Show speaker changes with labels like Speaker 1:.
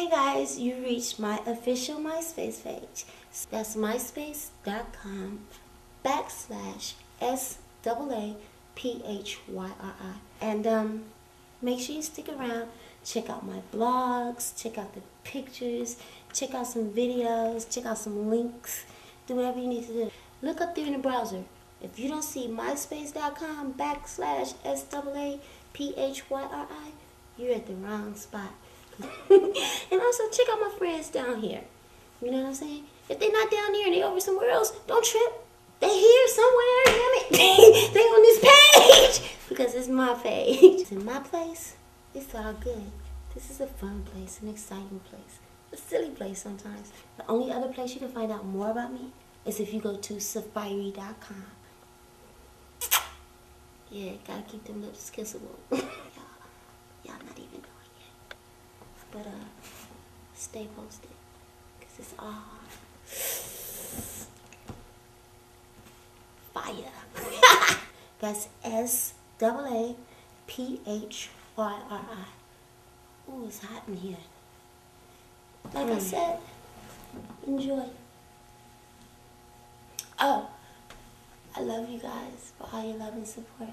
Speaker 1: Hey guys, you reached my official MySpace page. That's myspace.com backslash S double A P H Y R I. And um, make sure you stick around. Check out my blogs, check out the pictures, check out some videos, check out some links. Do whatever you need to do. Look up there in the browser. If you don't see myspace.com backslash S double A P H Y R I, you're at the wrong spot. and also check out my friends down here. You know what I'm saying? If they're not down here and they over somewhere else, don't trip. They here somewhere, damn it. they on this page. Because it's my page. It's in my place, it's all good. This is a fun place, an exciting place. A silly place sometimes. The only other place you can find out more about me is if you go to saaphyri.com. Yeah, gotta keep them lips kissable. y'all, y'all not even yet. But uh, stay posted, cause it's all fire. That's S double A P H Y R I. Ooh, it's hot in here. Like I said, enjoy. Oh, I love you guys for all your love and support.